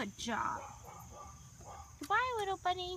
Good job. Goodbye, little bunny.